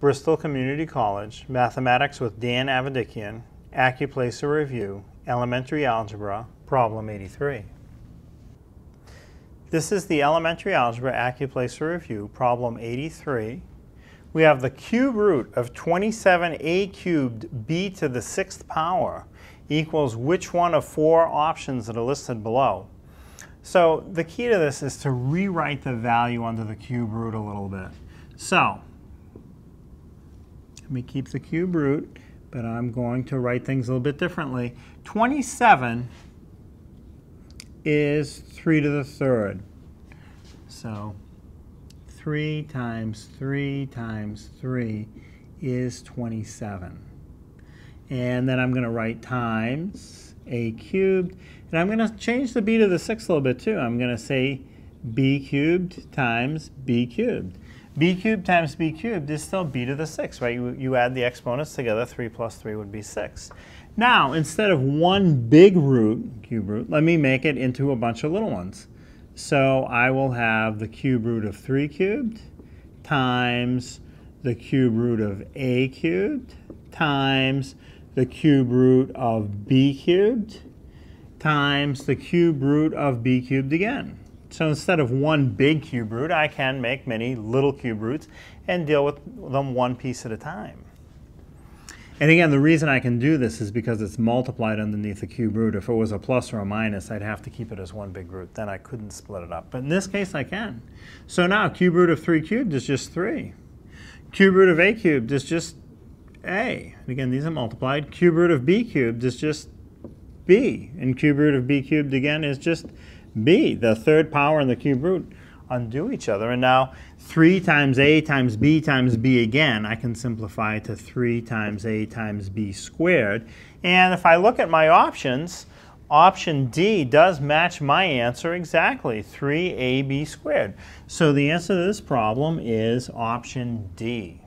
Bristol Community College, Mathematics with Dan Avedikian, AccuPlacer Review, Elementary Algebra, Problem 83. This is the Elementary Algebra AccuPlacer Review, Problem 83. We have the cube root of 27a cubed b to the sixth power equals which one of four options that are listed below. So the key to this is to rewrite the value under the cube root a little bit. So let me keep the cube root, but I'm going to write things a little bit differently. 27 is 3 to the third. So 3 times 3 times 3 is 27. And then I'm going to write times a cubed. And I'm going to change the b to the 6 a little bit too. I'm going to say b cubed times b cubed b cubed times b cubed is still b to the 6, right? You, you add the exponents together, 3 plus 3 would be 6. Now, instead of one big root, cube root, let me make it into a bunch of little ones. So I will have the cube root of 3 cubed times the cube root of a cubed times the cube root of b cubed times the cube root of b cubed again. So instead of one big cube root, I can make many little cube roots and deal with them one piece at a time. And again, the reason I can do this is because it's multiplied underneath the cube root. If it was a plus or a minus, I'd have to keep it as one big root. Then I couldn't split it up. But in this case, I can. So now cube root of 3 cubed is just 3. Cube root of a cubed is just a. And again, these are multiplied. Cube root of b cubed is just b. And cube root of b cubed, again, is just b. The third power and the cube root undo each other. And now 3 times a times b times b again, I can simplify to 3 times a times b squared. And if I look at my options, option D does match my answer exactly, 3ab squared. So the answer to this problem is option D.